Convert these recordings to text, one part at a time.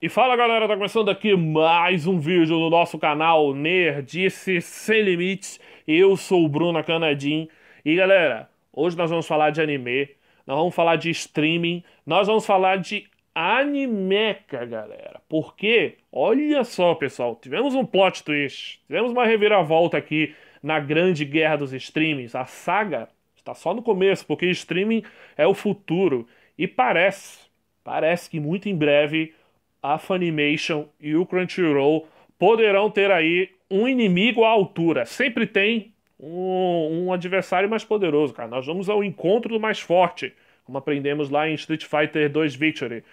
E fala galera, tá começando aqui mais um vídeo no nosso canal Nerdice Sem Limites. Eu sou o Bruno Canadim. E galera, hoje nós vamos falar de anime, nós vamos falar de streaming, nós vamos falar de animeca, galera. Porque, olha só pessoal, tivemos um plot twist, tivemos uma reviravolta aqui na grande guerra dos streamings. A saga está só no começo, porque streaming é o futuro. E parece, parece que muito em breve a Funimation e o Crunchyroll poderão ter aí um inimigo à altura. Sempre tem um, um, adversário mais poderoso, cara. Nós vamos ao encontro do mais forte, como aprendemos lá em Street Fighter 2 Victory.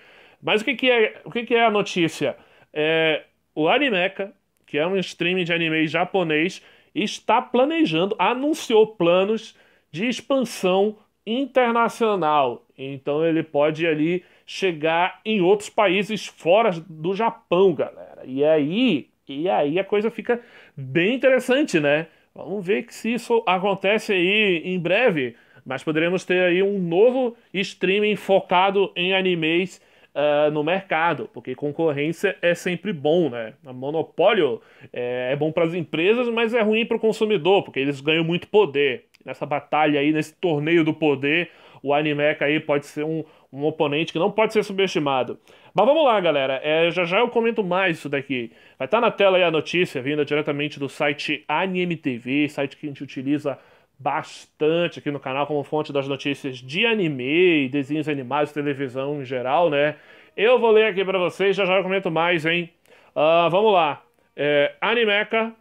Mas o que, que, é, o que, que é a notícia? É, o Animeca, que é um streaming de anime japonês, está planejando, anunciou planos de expansão internacional. Então ele pode ali chegar em outros países fora do Japão, galera. E aí, e aí a coisa fica bem interessante, né? Vamos ver se isso acontece aí em breve. Mas poderemos ter aí um novo streaming focado em animes uh, no mercado, porque concorrência é sempre bom, né? A monopólio é, é bom para as empresas, mas é ruim para o consumidor, porque eles ganham muito poder. Nessa batalha aí, nesse torneio do poder, o Animeca aí pode ser um, um oponente que não pode ser subestimado. Mas vamos lá, galera. É, já já eu comento mais isso daqui. Vai estar tá na tela aí a notícia vinda diretamente do site Anime TV, site que a gente utiliza bastante aqui no canal como fonte das notícias de anime, desenhos animados, televisão em geral, né? Eu vou ler aqui para vocês, já já eu comento mais, hein? Uh, vamos lá. É, Animeca,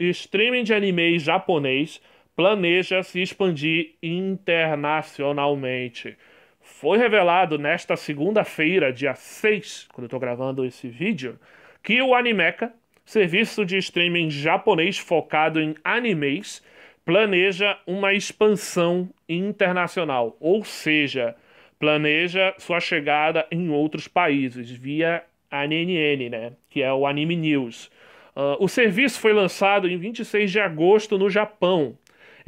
streaming de anime japonês, planeja se expandir internacionalmente. Foi revelado nesta segunda-feira, dia 6, quando eu estou gravando esse vídeo, que o Animeca, serviço de streaming japonês focado em animes, planeja uma expansão internacional, ou seja, planeja sua chegada em outros países via ANNN, né, que é o Anime News. Uh, o serviço foi lançado em 26 de agosto no Japão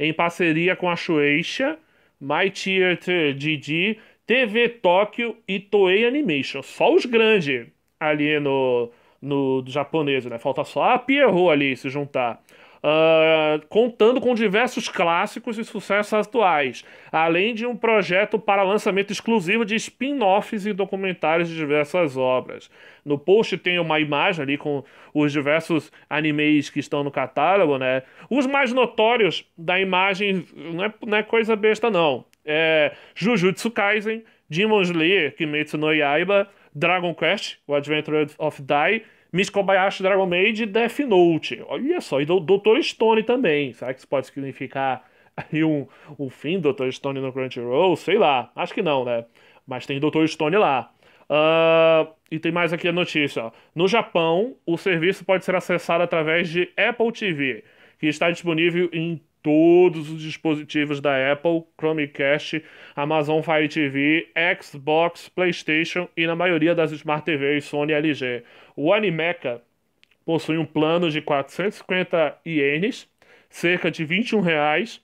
em parceria com a Shueisha, My Theater GG, TV Tóquio e Toei Animation. Só os grandes ali no, no japonês, né? Falta só a Pierrot ali se juntar uh, contando com diversos clássicos e sucessos atuais, além de um projeto para lançamento exclusivo de spin-offs e documentários de diversas obras. No post tem uma imagem ali com os diversos animes que estão no catálogo, né? Os mais notórios da imagem não é, não é coisa besta, não. É Jujutsu Kaisen, Demon Slayer, Kimetsu no Yaiba, Dragon Quest, O Adventure of Dai Miss Kobayashi Dragon Maid e Death Note. Olha só, e do Dr. Stone também. Será que isso pode significar aí um, um fim do Dr. Stone no Crunchyroll? Sei lá, acho que não, né? Mas tem Dr. Stone lá. Uh, e tem mais aqui a notícia. No Japão, o serviço pode ser acessado através de Apple TV, que está disponível em todos os dispositivos da Apple, Chromecast, Amazon Fire TV, Xbox, PlayStation e na maioria das Smart TVs Sony e LG. O Animeca possui um plano de 450 ienes, cerca de 21 reais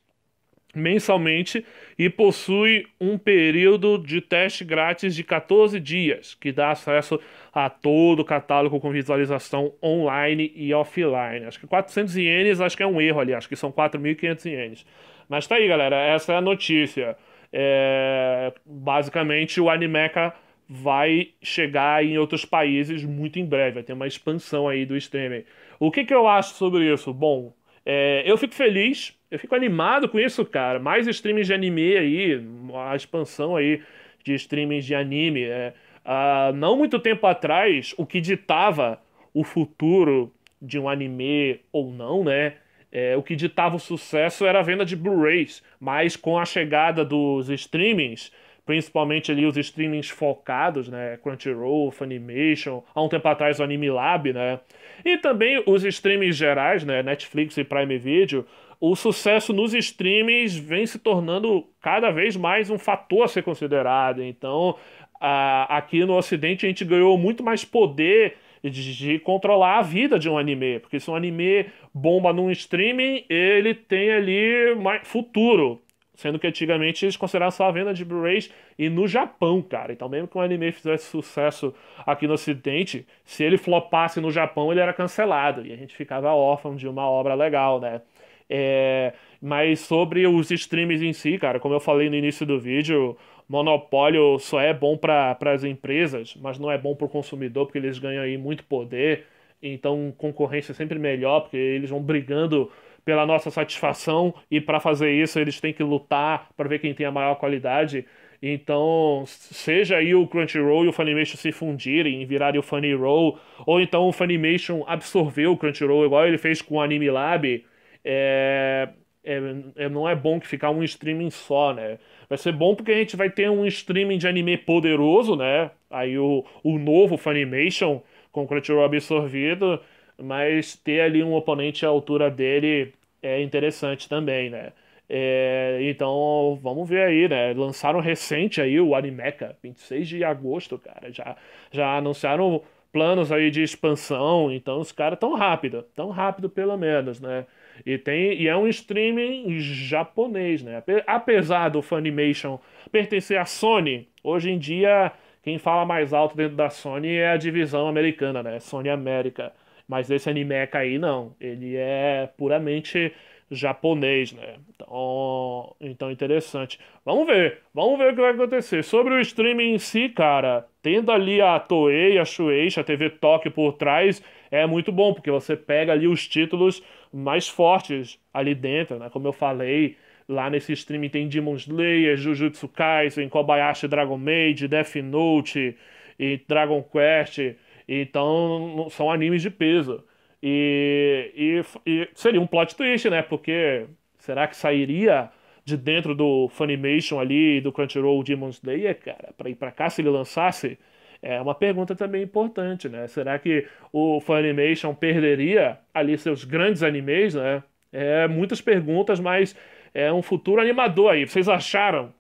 mensalmente e possui um período de teste grátis de 14 dias, que dá acesso a todo o catálogo com visualização online e offline. Acho que 400 ienes, acho que é um erro ali, acho que são 4.500 ienes. Mas tá aí, galera, essa é a notícia. É... Basicamente, o Animeca vai chegar em outros países muito em breve, vai ter uma expansão aí do streaming. O que, que eu acho sobre isso? Bom, é, eu fico feliz, eu fico animado com isso, cara. Mais streamings de anime aí, a expansão aí de streamings de anime. É, uh, não muito tempo atrás, o que ditava o futuro de um anime ou não, né? É, o que ditava o sucesso era a venda de Blu-rays, mas com a chegada dos streamings, principalmente ali os streamings focados, né, Crunchyroll, Funimation, há um tempo atrás o Anime Lab, né, e também os streamings gerais, né, Netflix e Prime Video, o sucesso nos streamings vem se tornando cada vez mais um fator a ser considerado. Então, a, aqui no Ocidente a gente ganhou muito mais poder de, controlar a vida de um anime, porque se um anime bomba num streaming, ele tem ali mais futuro Sendo que antigamente eles consideravam só a venda de Blu-rays e no Japão, cara. Então, mesmo que um anime fizesse sucesso aqui no Ocidente, se ele flopasse no Japão, ele era cancelado. E a gente ficava órfão de uma obra legal, né? É... Mas sobre os streams em si, cara, como eu falei no início do vídeo, monopólio só é bom para as empresas, mas não é bom para o consumidor, porque eles ganham aí muito poder. Então, concorrência é sempre melhor, porque eles vão brigando pela nossa satisfação e para fazer isso eles têm que lutar para ver quem tem a maior qualidade. Então, seja aí o Crunchyroll e o Funimation se fundirem e virarem o Funnyroll, ou então o Funimation absorver o Crunchyroll, igual ele fez com o Anime Lab, é, é, é, não é bom que ficar um streaming só, né? Vai ser bom porque a gente vai ter um streaming de anime poderoso, né? Aí o, o novo Funimation com o Crunchyroll absorvido, mas ter ali um oponente à altura dele é interessante também, né? É, então, vamos ver aí, né? Lançaram recente aí o Animeca, 26 de agosto, cara. Já, já anunciaram planos aí de expansão, então os caras tão rápido, tão rápido pelo menos, né? E, tem, e é um streaming japonês, né? Apesar do Funimation pertencer à Sony, hoje em dia quem fala mais alto dentro da Sony é a divisão americana, né? Sony América. Mas esse Animeca aí não, ele é puramente japonês, né? Então, então interessante. Vamos ver, vamos ver o que vai acontecer. Sobre o streaming em si, cara, tendo ali a Toei, a Shueisha, a TV Tóquio por trás, é muito bom, porque você pega ali os títulos mais fortes ali dentro, né? Como eu falei, lá nesse streaming tem Demon Slayer, Jujutsu Kaisen, Kobayashi Dragon Maid, Death Note e Dragon Quest. Então, são animes de peso. E, e, e, seria um plot twist, né? Porque será que sairia de dentro do Funimation ali, do Crunchyroll Demon Slayer, cara, para ir para cá se ele lançasse? É uma pergunta também importante, né? Será que o Funimation perderia ali seus grandes animes, né? É muitas perguntas, mas é um futuro animador aí. Vocês acharam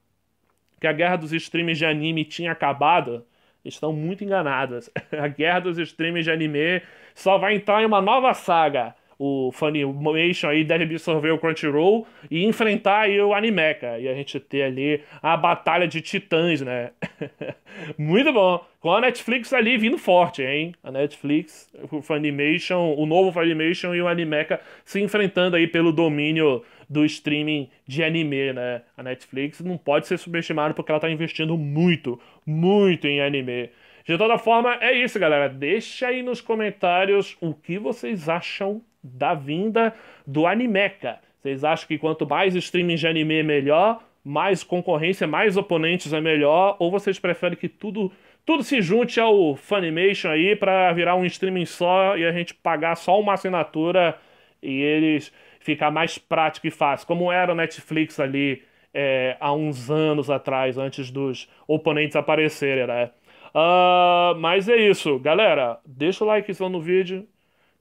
que a guerra dos streams de anime tinha acabado? Estão muito enganadas. A guerra dos streams de anime só vai entrar em uma nova saga. O Funimation aí deve absorver o Crunchyroll e enfrentar aí o Animeca. E a gente ter ali a batalha de titãs, né? muito bom. Com a Netflix ali vindo forte, hein? A Netflix, o Funimation, o novo Funimation e o Animeca se enfrentando aí pelo domínio do streaming de anime, né? A Netflix não pode ser subestimada porque ela está investindo muito, muito em anime. De toda forma, é isso, galera. Deixa aí nos comentários o que vocês acham da vinda do Animeca. Vocês acham que quanto mais streaming de anime é melhor, mais concorrência, mais oponentes é melhor? Ou vocês preferem que tudo tudo se junte ao Funimation aí para virar um streaming só e a gente pagar só uma assinatura e eles ficar mais prático e fácil, como era o Netflix ali é, há uns anos atrás, antes dos oponentes aparecerem, né? Uh, mas é isso, galera. Deixa o likezão no vídeo,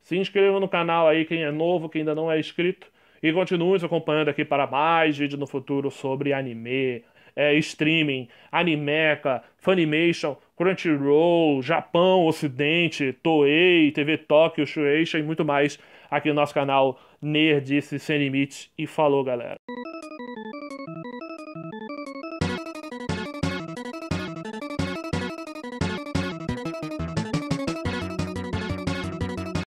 se inscreva no canal aí, quem é novo, quem ainda não é inscrito, e continue acompanhando aqui para mais vídeos no futuro sobre anime, é, streaming, Animeca, Funimation, Crunchyroll, Japão, Ocidente, Toei, TV Tóquio, Shueisha e muito mais aqui no nosso canal Nerdice Sem Limites. E falou, galera!